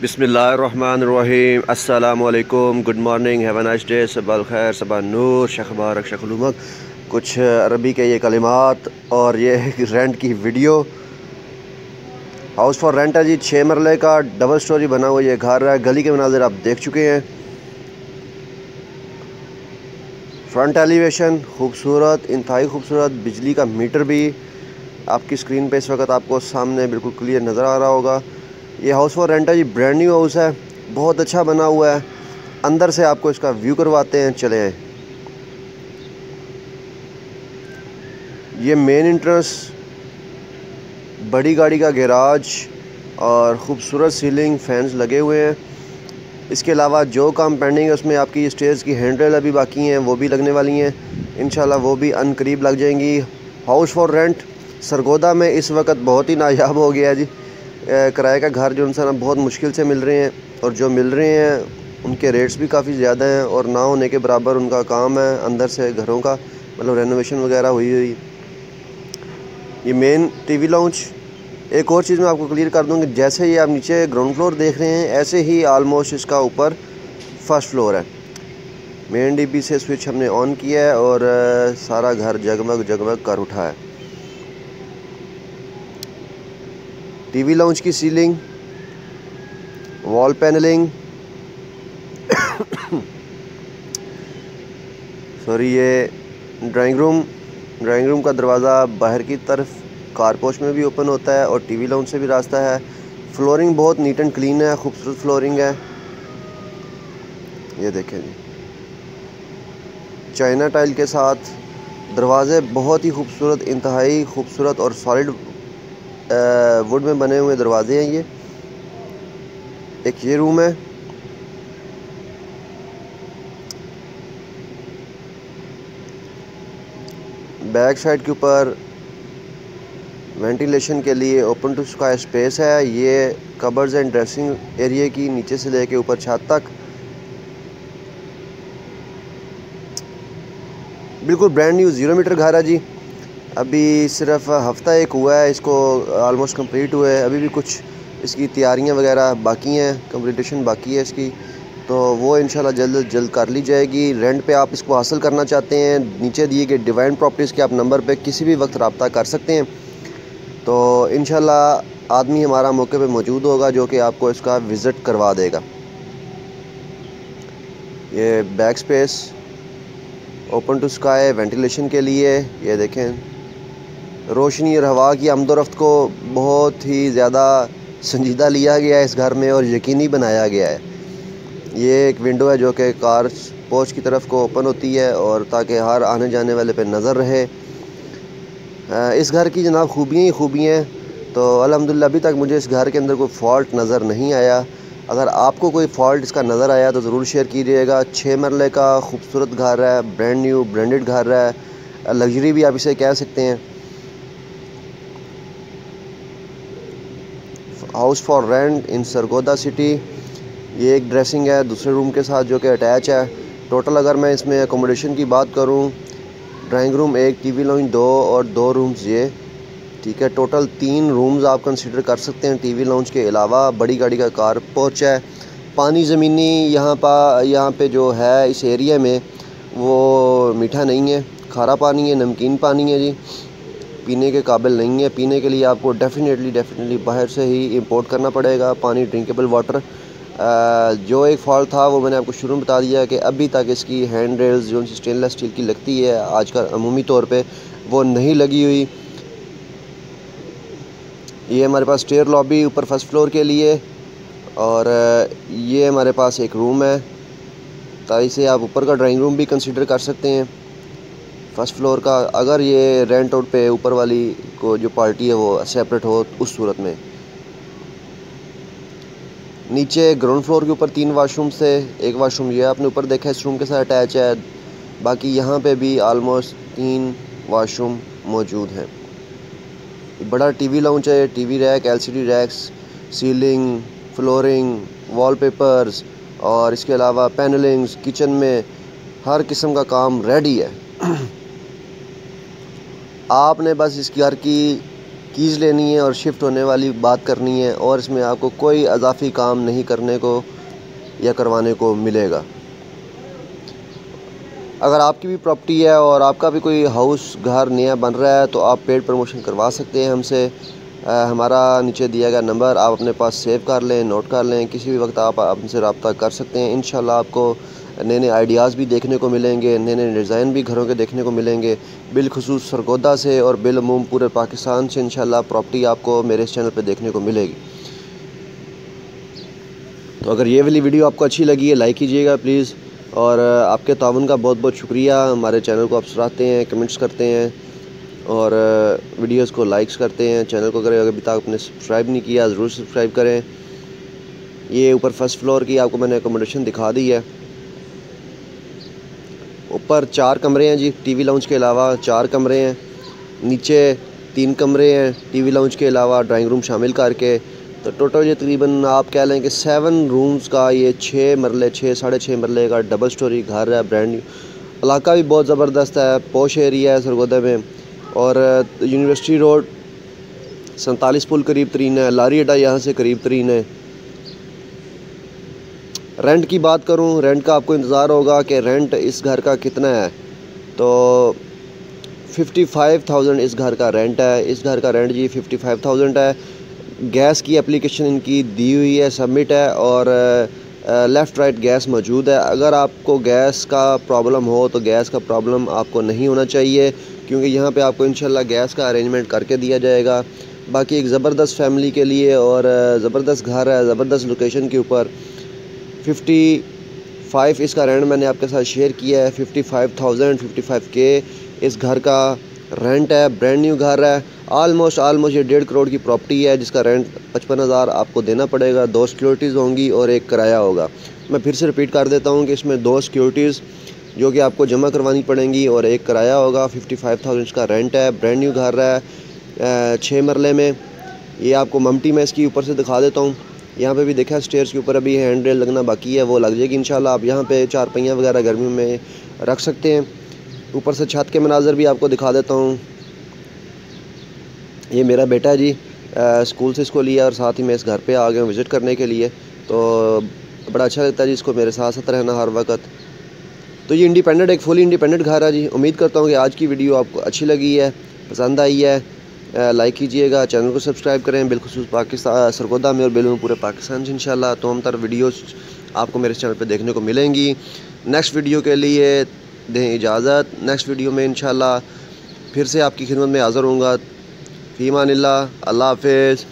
बिसमीम अल्लाम good morning have nice day सबल खैर सबा नूर शखबारक शखलुमक कुछ अरबी के ये कलिमात और ये रेंट की वीडियो हाउस फॉर रेंट है जी. छः मरले का डबल स्टोरी बना हुआ ये घर है. गली के मनाजिर आप देख चुके हैं. फ्रंट एलिवेशन खूबसूरत, इंतहाई खूबसूरत, बिजली का मीटर भी आपकी स्क्रीन पे इस वक्त आपको सामने बिल्कुल क्लियर नज़र आ रहा होगा. ये हाउस फॉर रेंट है जी ब्रांड न्यू हाउस है, बहुत अच्छा बना हुआ है। अंदर से आपको इसका व्यू करवाते हैं, चले। हैं ये मेन इंट्रेंस बड़ी गाड़ी का गैराज और ख़ूबसूरत सीलिंग फैंस लगे हुए हैं। इसके अलावा जो काम पेंडिंग है, उसमें आपकी स्टेज की हैंडल अभी बाकी हैं, वो भी लगने वाली हैं। इन वो भी अन करीब लग जाएँगी। हाउस फॉर रेंट सरगोदा में इस वक्त बहुत ही नायाब हो गया है जी। किराए का घर जो इंसान बहुत मुश्किल से मिल रहे हैं और जो मिल रहे हैं, उनके रेट्स भी काफ़ी ज़्यादा हैं और ना होने के बराबर उनका काम है अंदर से घरों का मतलब रेनोवेशन वगैरह हुई हुई। ये मेन टीवी लॉन्च एक और चीज़ मैं आपको क्लियर कर दूँ कि जैसे ही आप नीचे ग्राउंड फ्लोर देख रहे हैं, ऐसे ही आलमोस्ट इसका ऊपर फ़र्स्ट फ्लोर है। मेन डीबी से स्विच हमने ऑन किया है और सारा घर जगमग जगमग कर उठा है। टीवी लाउंज की सीलिंग, वॉल पैनलिंग, सॉरी, ये ड्राइंग रूम ड्राइंग रूम का दरवाज़ा बाहर की तरफ़ कारपोश में भी ओपन होता है और टीवी लाउंज से भी रास्ता है। फ्लोरिंग बहुत नीट एंड क्लीन है, खूबसूरत फ्लोरिंग है। ये देखें जी। चाइना टाइल के साथ दरवाज़े बहुत ही खूबसूरत, इंतहाई खूबसूरत और सॉलिड वुड में बने हुए दरवाजे हैं ये। एक ये रूम है। बैक साइड के ऊपर वेंटिलेशन के लिए ओपन टू स्काई स्पेस है। ये कबर्स एंड ड्रेसिंग एरिया की नीचे से लेके ऊपर छत तक। बिल्कुल ब्रांड न्यू ज़ीरो मीटर घर है जी। अभी सिर्फ़ हफ़्ता एक हुआ है, इसको आलमोस्ट कंप्लीट हुआ है। अभी भी कुछ इसकी तैयारियाँ वगैरह बाकी हैं कंप्लीटेशन बाकी है इसकी। तो वो इंशाल्लाह जल्द जल्द कर ली जाएगी। रेंट पे आप इसको हासिल करना चाहते हैं, नीचे दिए गए डिवाइन प्रॉपर्टीज़ के आप नंबर पे किसी भी वक्त रबता कर सकते हैं। तो इन आदमी हमारा मौके पे मौजूद होगा, जो कि आपको इसका विज़िट करवा देगा। ये back space open to sky ventilation के लिए, ये देखें। रोशनी और हवा की आमदोरफ्त को बहुत ही ज़्यादा संजीदा लिया गया है इस घर में और यकीनी बनाया गया है। ये एक विंडो है जो कि कार पोच की तरफ़ को ओपन होती है और ताकि हर आने जाने वाले पे नज़र रहे। इस घर की जनाब खूबियाँ ही खूबियाँ हैं। तो अलहमदिल्ला अभी तक मुझे इस घर के अंदर कोई फॉल्ट नज़र नहीं आया। अगर आपको कोई फॉल्ट इसका नज़र आया तो ज़रूर शेयर कीजिएगा। छः मरले का खूबसूरत घर है ब्रांड न्यू ब्रांडेड घर है। लग्जरी भी आप इसे कह सकते हैं। House for rent in Sargodha city ये एक ड्रेसिंग है, दूसरे रूम के साथ जो कि अटैच है। टोटल अगर मैं इसमें एकोमोडेशन की बात करूँ ड्राइंग रूम एक टीवी लॉन्च दो और दो रूम्स ये। ठीक है टोटल तीन रूम्स आप कंसिडर कर सकते हैं टीवी लॉन्च के अलावा। बड़ी गाड़ी का कार पोच है। पानी ज़मीनी यहाँ पर यहाँ पे जो है इस एरिया में, वो मीठा नहीं है। खारा पानी है, नमकीन पानी है जी। पीने के काबिल नहीं है। पीने के लिए आपको डेफिनेटली डेफिनेटली बाहर से ही इंपोर्ट करना पड़ेगा, पानी ड्रिंकेबल वाटर जो एक फॉल्ट था, वो मैंने आपको शुरू में बता दिया कि अभी तक इसकी हैंड रेल्स जो स्टेनलेस स्टील की लगती है, आजकल अमूमी तौर पे, वो नहीं लगी हुई। ये हमारे पास स्टेयर लॉबी ऊपर फ़र्स्ट फ्लोर के लिए, और, ये हमारे पास एक रूम है। तो इसे आप ऊपर का ड्राइंग रूम भी कंसिडर कर सकते हैं। फ़र्स्ट फ्लोर का, अगर ये रेंट आउट पे ऊपर वाली को जो पार्टी है वो सेपरेट हो उस सूरत में। नीचे ग्राउंड फ्लोर के ऊपर तीन वाशरूम से एक वाशरूम ये आपने ऊपर देखा है, इस रूम के साथ अटैच है। बाकी यहाँ पे भी आलमोस्ट तीन वाशरूम मौजूद हैं। बड़ा टीवी लाउंज है TV rack LCD racks ceiling flooring wallpapers और इसके अलावा पैनलिंग्स किचन में हर किस्म का काम रेडी है। आपने बस इस घर की कीज़ लेनी है और शिफ्ट होने वाली बात करनी है और इसमें आपको कोई अजाफी काम नहीं करने को या करवाने को मिलेगा। अगर आपकी भी प्रॉपर्टी है और आपका भी कोई हाउस, घर नया बन रहा है तो आप पेड प्रमोशन करवा सकते हैं हमसे। हमारा नीचे दिया गया नंबर, आप अपने पास सेव कर लें, नोट कर लें, किसी भी वक्त आप हमसे रबता कर सकते हैं। इन आपको नए नए आइडियाज़ भी देखने को मिलेंगे नए नए डिज़ाइन भी घरों के देखने को मिलेंगे। बिलखसूस सरगोदा से और बिलमूम पूरे पाकिस्तान से इंशाल्लाह प्रॉपर्टी आपको मेरे इस चैनल पर देखने को मिलेगी। तो अगर ये वाली वीडियो आपको अच्छी लगी है, लाइक कीजिएगा प्लीज़। और आपके ताउन का बहुत बहुत शुक्रिया। हमारे चैनल को आप सराहते हैं, कमेंट्स करते हैं। और वीडियोस को लाइक्स करते हैं। चैनल को अगर अभी तक आपने सब्सक्राइब नहीं किया, ज़रूर सब्सक्राइब करें। ये ऊपर फ़र्स्ट फ्लोर की आपको मैंने अकोमोडेशन दिखा दी है। ऊपर चार कमरे हैं जी, टीवी लाउंज के अलावा चार कमरे हैं, नीचे तीन कमरे हैं, टीवी लाउंज के अलावा ड्राइंग रूम शामिल करके। तो टोटल ये तकरीबन आप कह लें कि सेवन रूम्स का ये छः मरले छः साढ़े छः मरले का डबल स्टोरी घर है ब्रांड इलाका भी बहुत ज़बरदस्त है, पोश एरिया है सरगोदा में। और यूनिवर्सिटी रोड सैंतालीस पुल करीब तरीन है, लारी अड्डा यहाँ से करीब तरीन है। रेंट की बात करूँ रेंट का आपको इंतज़ार होगा कि रेंट इस घर का कितना है। तो फिफ्टी फाइव थाउज़ेंड इस घर का रेंट है। इस घर का रेंट जी फिफ्टी फाइव थाउज़ेंड है। गैस की एप्लीकेशन इनकी दी हुई है सबमिट है और लेफ़्ट राइट गैस मौजूद है। अगर आपको गैस का प्रॉब्लम हो तो गैस का प्रॉब्लम आपको नहीं होना चाहिए, क्योंकि यहाँ पे आपको इंशाल्लाह गैस का अरेंजमेंट करके दिया जाएगा। बाकी एक ज़बरदस्त फैमिली के लिए और ज़बरदस्त घर है, ज़बरदस्त लोकेशन के ऊपर। फिफ्टी फाइव इसका रेंट मैंने आपके साथ शेयर किया है, fifty five thousand, fifty five के इस घर का रेंट है ब्रांड न्यू घर है। आलमोस्ट आलमोस्ट ये डेढ़ करोड़ की प्रॉपर्टी है, जिसका रेंट पचपन हज़ार आपको देना पड़ेगा। दो सिक्योरिटीज़ होंगी और एक किराया होगा। मैं फिर से रिपीट कर देता हूँ कि इसमें दो सिक्योरिटीज़ जो कि आपको जमा करवानी पड़ेंगी और एक किराया होगा। फिफ्टी फाइव थाउज़ेंड का रेंट है ब्रांड न्यू घर है छः मरले में। ये आपको ममटी में इसकी ऊपर से दिखा देता हूँ। यहाँ पे भी देखा स्टेयर्स के ऊपर अभी हैंड रेल लगना बाकी है वो लग जाएगी इंशाल्लाह। आप यहाँ पे चार पहियाँ वगैरह गर्मी में रख सकते हैं। ऊपर से छत के मनाजर भी आपको दिखा देता हूँ। ये मेरा बेटा जी आ, स्कूल से इसको लिया और साथ ही मैं इस घर पे आ गया विज़िट करने के लिए। तो बड़ा अच्छा लगता है जी इसको मेरे साथ साथ रहना हर वक्त। तो ये इंडिपेंडेंट एक फुली इंडिपेंडेंट घर है जी। उम्मीद करता हूँ कि आज की वीडियो आपको अच्छी लगी है पसंद आई है। लाइक कीजिएगा चैनल को सब्सक्राइब करें, बिलखसूस पाकिस्तान सरगोदा में और बिल पूरे पाकिस्तान से इंशाल्लाह। तो हम तर वीडियोस आपको मेरे चैनल पे देखने को मिलेंगी। नेक्स्ट वीडियो के लिए दें इजाज़त। नेक्स्ट वीडियो में इंशाल्लाह फिर से आपकी खिदमत में हाज़िर हूँगा फ़ीमान अल्लाह हाफिज़।